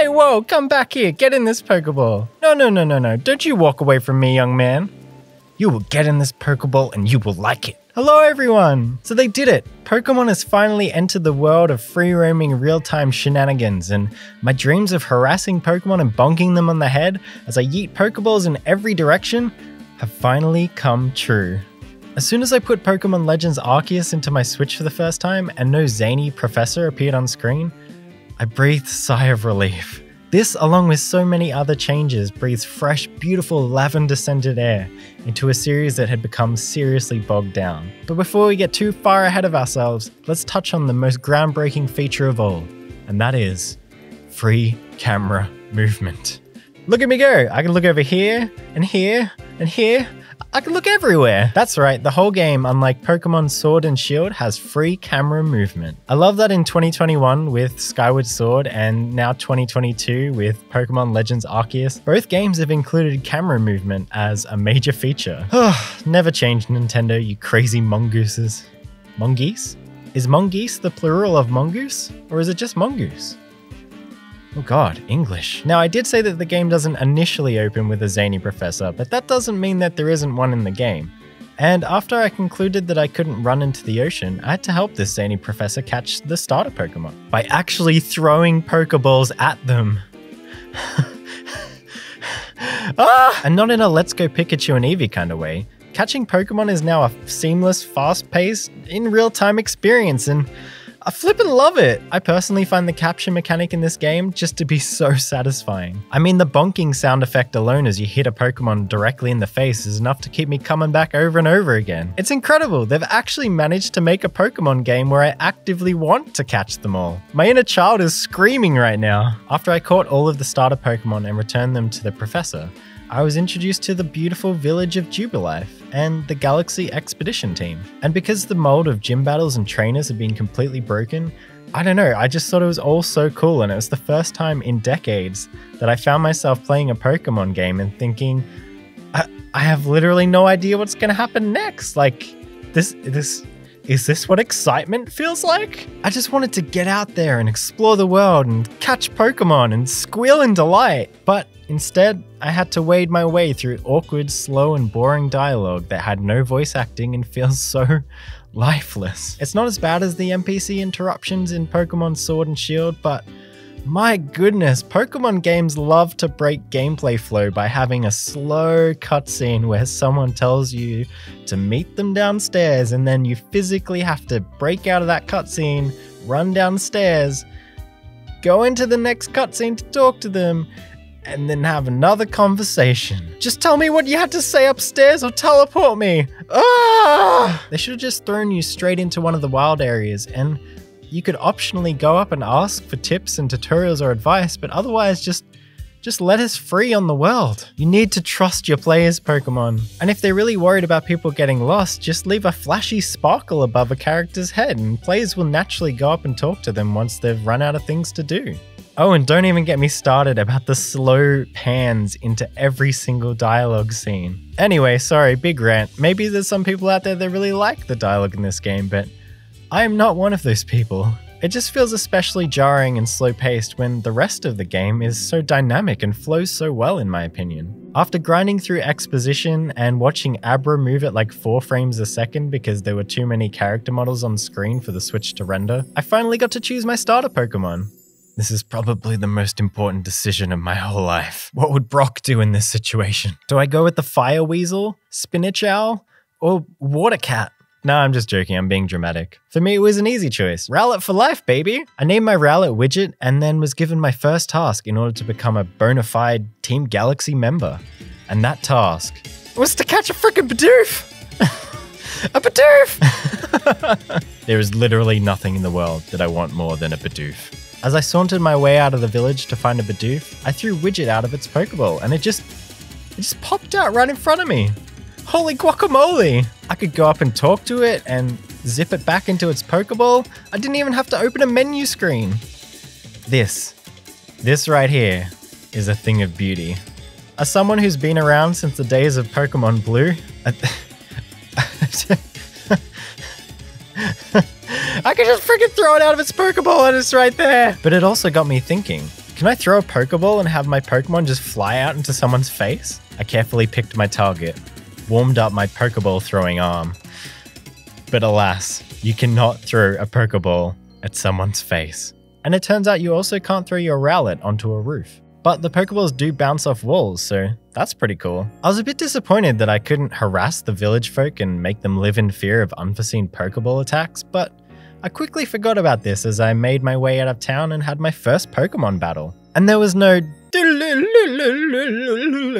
Hey, whoa, come back here. Get in this Pokeball. No, no, no, no, no. Don't you walk away from me, young man. You will get in this Pokeball and you will like it. Hello, everyone! So they did it! Pokemon has finally entered the world of free roaming real time shenanigans, and my dreams of harassing Pokemon and bonking them on the head as I yeet Pokeballs in every direction have finally come true. As soon as I put Pokemon Legends Arceus into my Switch for the first time and no zany professor appeared on screen, I breathed a sigh of relief. This, along with so many other changes, breathes fresh, beautiful lavender scented air into a series that had become seriously bogged down. But before we get too far ahead of ourselves, let's touch on the most groundbreaking feature of all, and that is free camera movement. Look at me go! I can look over here, and here, and here, I can look everywhere. That's right, the whole game, unlike Pokemon Sword and Shield, has free camera movement. I love that in 2021 with Skyward Sword and now 2022 with Pokemon Legends Arceus, both games have included camera movement as a major feature. Never change Nintendo, you crazy mongooses. Mongoose? Is mongoose the plural of mongoose? Or is it just mongoose? Oh god, English. Now, I did say that the game doesn't initially open with a zany professor, but that doesn't mean that there isn't one in the game. And after I concluded that I couldn't run into the ocean, I had to help this zany professor catch the starter Pokemon by actually throwing Pokeballs at them. ah! And not in a let's go Pikachu and Eevee kind of way. Catching Pokemon is now a seamless, fast paced, in real time experience, and I flippin' love it. I personally find the capture mechanic in this game just to be so satisfying. I mean, the bonking sound effect alone as you hit a Pokemon directly in the face is enough to keep me coming back over and over again. It's incredible. They've actually managed to make a Pokemon game where I actively want to catch them all. My inner child is screaming right now. After I caught all of the starter Pokemon and returned them to the professor, I was introduced to the beautiful village of Jubilife and the Galaxy Expedition team. And because the mold of gym battles and trainers had been completely broken, I don't know, I just thought it was all so cool. And it was the first time in decades that I found myself playing a Pokemon game and thinking, I, I have literally no idea what's going to happen next. Like, this, this, is this what excitement feels like? I just wanted to get out there and explore the world and catch Pokemon and squeal in delight. But Instead, I had to wade my way through awkward, slow, and boring dialogue that had no voice acting and feels so lifeless. It's not as bad as the NPC interruptions in Pokemon Sword and Shield, but my goodness, Pokemon games love to break gameplay flow by having a slow cutscene where someone tells you to meet them downstairs and then you physically have to break out of that cutscene, run downstairs, go into the next cutscene to talk to them, and then have another conversation. Just tell me what you had to say upstairs or teleport me. Ah! They should have just thrown you straight into one of the wild areas and you could optionally go up and ask for tips and tutorials or advice, but otherwise just just let us free on the world. You need to trust your players' Pokemon. And if they're really worried about people getting lost, just leave a flashy sparkle above a character's head and players will naturally go up and talk to them once they've run out of things to do. Oh, and don't even get me started about the slow pans into every single dialogue scene. Anyway, sorry, big rant. Maybe there's some people out there that really like the dialogue in this game, but I am not one of those people. It just feels especially jarring and slow paced when the rest of the game is so dynamic and flows so well, in my opinion. After grinding through exposition and watching Abra move at like 4 frames a second because there were too many character models on screen for the Switch to render, I finally got to choose my starter Pokemon. This is probably the most important decision of my whole life. What would Brock do in this situation? Do I go with the Fire Weasel, Spinach Owl, or Water Cat? No, I'm just joking. I'm being dramatic. For me, it was an easy choice. Rowlet for life, baby. I named my Rowlet Widget and then was given my first task in order to become a bona fide Team Galaxy member. And that task was to catch a freaking Bidoof! a Bidoof! there is literally nothing in the world that I want more than a Bidoof. As I sauntered my way out of the village to find a Bidoof, I threw Widget out of its Pokeball and it just it just popped out right in front of me. Holy guacamole! I could go up and talk to it and zip it back into its Pokeball. I didn't even have to open a menu screen. This, this right here, is a thing of beauty. As someone who's been around since the days of Pokemon Blue, I could just freaking throw it out of its Pokeball and it's right there. But it also got me thinking Can I throw a Pokeball and have my Pokemon just fly out into someone's face? I carefully picked my target, warmed up my Pokeball throwing arm. But alas, you cannot throw a Pokeball at someone's face. And it turns out you also can't throw your Rowlet onto a roof. But the Pokeballs do bounce off walls, so that's pretty cool. I was a bit disappointed that I couldn't harass the village folk and make them live in fear of unforeseen Pokeball attacks, but I quickly forgot about this as I made my way out of town and had my first Pokemon battle. And there was no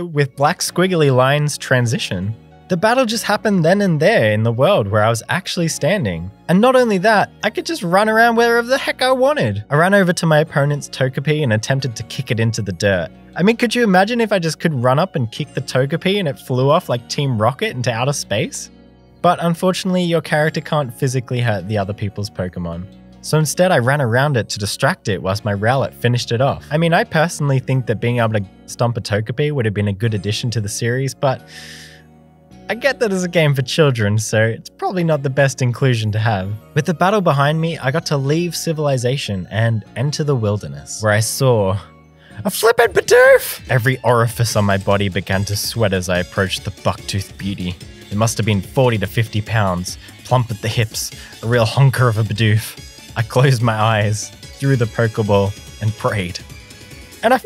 with black squiggly lines transition. The battle just happened then and there in the world where I was actually standing. And not only that, I could just run around wherever the heck I wanted. I ran over to my opponent's Togepi and attempted to kick it into the dirt. I mean, could you imagine if I just could run up and kick the Togepi and it flew off like Team Rocket into outer space? But unfortunately, your character can't physically hurt the other people's Pokemon. So instead, I ran around it to distract it whilst my Rowlet finished it off. I mean, I personally think that being able to stomp a Togepi would have been a good addition to the series, but I get that as a game for children, so it's probably not the best inclusion to have. With the battle behind me, I got to leave civilization and enter the wilderness, where I saw a flippin' Bidoof! Every orifice on my body began to sweat as I approached the bucktooth beauty. It must have been 40 to 50 pounds, plump at the hips, a real honker of a Bidoof. I closed my eyes, threw the Pokeball, and prayed. And I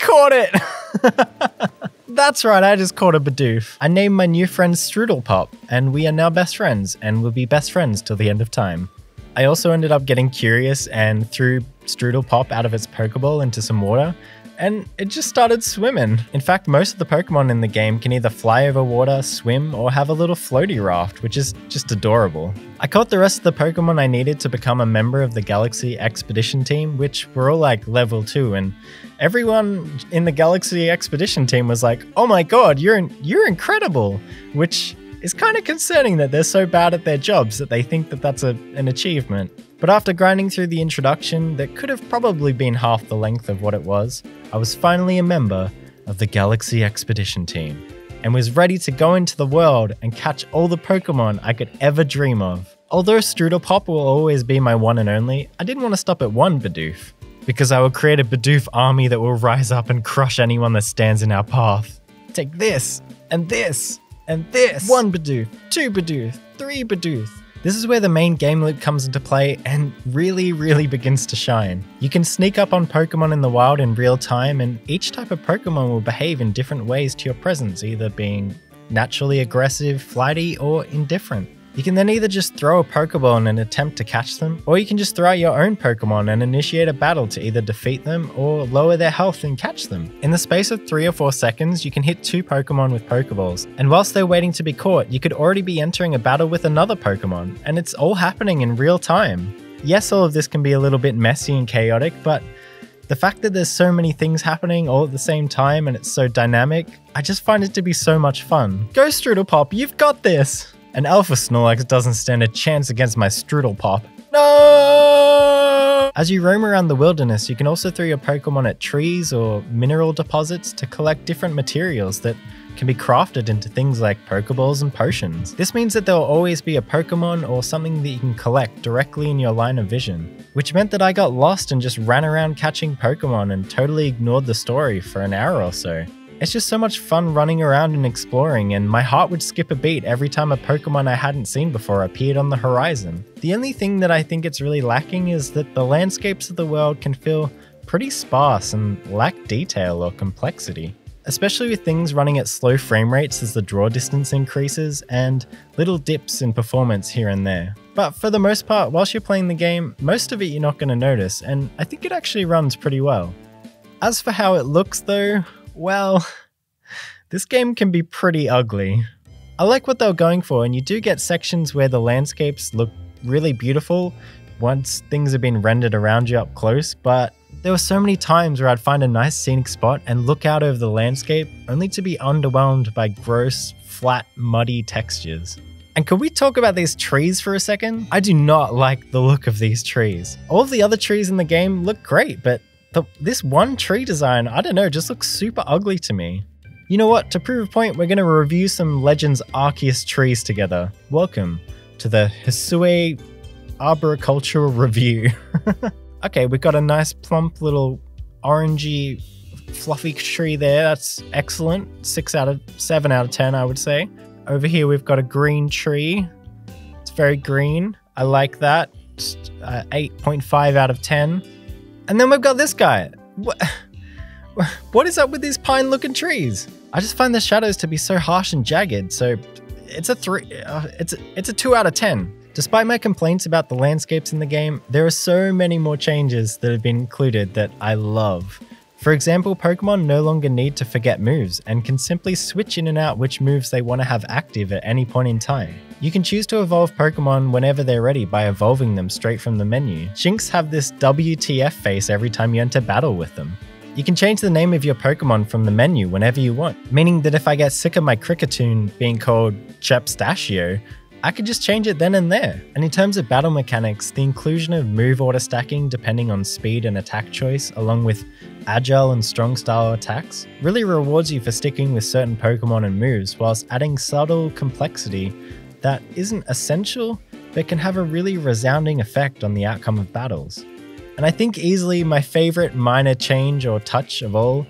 caught it! That's right, I just caught a Bidoof. I named my new friend Strudelpop, and we are now best friends, and will be best friends till the end of time. I also ended up getting curious and threw Strudelpop out of its Pokeball into some water, and it just started swimming. In fact, most of the Pokemon in the game can either fly over water, swim, or have a little floaty raft, which is just adorable. I caught the rest of the Pokemon I needed to become a member of the Galaxy Expedition team, which were all like level 2, and everyone in the Galaxy Expedition team was like, "Oh my god, you're in- you're incredible," which is kind of concerning that they're so bad at their jobs that they think that that's a, an achievement. But after grinding through the introduction, that could have probably been half the length of what it was, I was finally a member of the Galaxy Expedition team and was ready to go into the world and catch all the Pokemon I could ever dream of. Although Strudelpop will always be my one and only, I didn't want to stop at one Bidoof, because I will create a Bidoof army that will rise up and crush anyone that stands in our path. Take this, and this, and this. One Bidoof, two Bidoof, three Bidoof. This is where the main game loop comes into play and really, really begins to shine. You can sneak up on Pokemon in the wild in real time, and each type of Pokemon will behave in different ways to your presence, either being naturally aggressive, flighty, or indifferent. You can then either just throw a Pokeball in an attempt to catch them, or you can just throw out your own Pokemon and initiate a battle to either defeat them or lower their health and catch them. In the space of 3 or 4 seconds, you can hit two Pokemon with Pokeballs, and whilst they're waiting to be caught, you could already be entering a battle with another Pokemon, and it's all happening in real time. Yes, all of this can be a little bit messy and chaotic, but the fact that there's so many things happening all at the same time and it's so dynamic, I just find it to be so much fun. Go Strudelpop, you've got this! An Alpha Snorlax doesn't stand a chance against my Strudelpop. No! As you roam around the wilderness, you can also throw your Pokemon at trees or mineral deposits to collect different materials that can be crafted into things like Pokeballs and potions. This means that there will always be a Pokemon or something that you can collect directly in your line of vision, which meant that I got lost and just ran around catching Pokemon and totally ignored the story for an hour or so. It's just so much fun running around and exploring, and my heart would skip a beat every time a Pokemon I hadn't seen before appeared on the horizon. The only thing that I think it's really lacking is that the landscapes of the world can feel pretty sparse and lack detail or complexity. Especially with things running at slow frame rates as the draw distance increases, and little dips in performance here and there. But for the most part, whilst you're playing the game, most of it you're not going to notice, and I think it actually runs pretty well. As for how it looks though, well, this game can be pretty ugly. I like what they were going for, and you do get sections where the landscapes look really beautiful once things have been rendered around you up close, but there were so many times where I'd find a nice scenic spot and look out over the landscape only to be underwhelmed by gross, flat, muddy textures. And could we talk about these trees for a second? I do not like the look of these trees. All of the other trees in the game look great, but the, this one tree design, I don't know, just looks super ugly to me. You know what? To prove a point, we're going to review some Legends Arceus trees together. Welcome to the Hisui Arboricultural Review. okay, we've got a nice plump little orangey, fluffy tree there. That's excellent. Six out of seven out of 10, I would say. Over here, we've got a green tree. It's very green. I like that. Uh, 8.5 out of 10. And then we've got this guy. What, what is up with these pine looking trees? I just find the shadows to be so harsh and jagged. So it's a three. Uh, it's a, it's a two out of ten. Despite my complaints about the landscapes in the game, there are so many more changes that have been included that I love. For example, Pokemon no longer need to forget moves and can simply switch in and out which moves they want to have active at any point in time. You can choose to evolve Pokemon whenever they're ready by evolving them straight from the menu. Shinx have this WTF face every time you enter battle with them. You can change the name of your Pokemon from the menu whenever you want, meaning that if I get sick of my Kricketune being called Chepstachio, I could just change it then and there. And in terms of battle mechanics, the inclusion of move order stacking depending on speed and attack choice, along with agile and strong style attacks, really rewards you for sticking with certain Pokemon and moves, whilst adding subtle complexity that isn't essential but can have a really resounding effect on the outcome of battles. And I think easily my favorite minor change or touch of all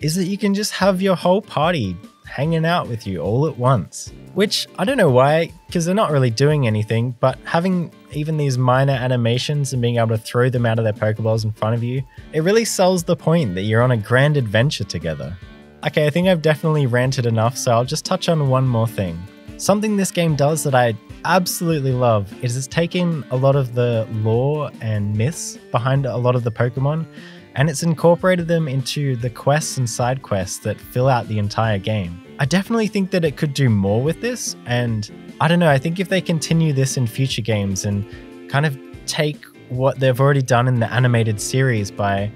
is that you can just have your whole party hanging out with you all at once. Which I don't know why, because they're not really doing anything, but having even these minor animations and being able to throw them out of their Pokeballs in front of you, it really sells the point that you're on a grand adventure together. Okay, I think I've definitely ranted enough, so I'll just touch on one more thing. Something this game does that I absolutely love is it's taken a lot of the lore and myths behind a lot of the Pokemon and it's incorporated them into the quests and side quests that fill out the entire game. I definitely think that it could do more with this, and I don't know, I think if they continue this in future games and kind of take what they've already done in the animated series by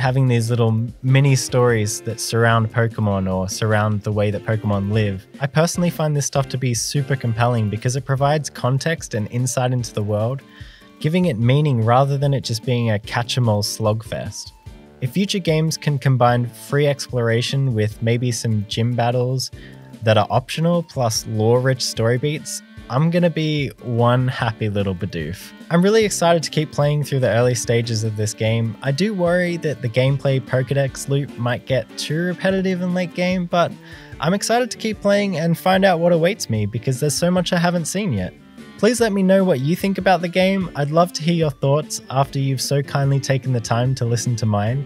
having these little mini stories that surround Pokemon or surround the way that Pokemon live. I personally find this stuff to be super compelling because it provides context and insight into the world, giving it meaning rather than it just being a catch 'em all slogfest. If future games can combine free exploration with maybe some gym battles that are optional plus lore rich story beats, I'm gonna be one happy little Bidoof. I'm really excited to keep playing through the early stages of this game. I do worry that the gameplay Pokedex loop might get too repetitive in late game, but I'm excited to keep playing and find out what awaits me because there's so much I haven't seen yet. Please let me know what you think about the game. I'd love to hear your thoughts after you've so kindly taken the time to listen to mine.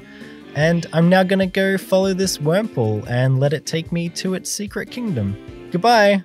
And I'm now gonna go follow this Wurmple and let it take me to its secret kingdom. Goodbye!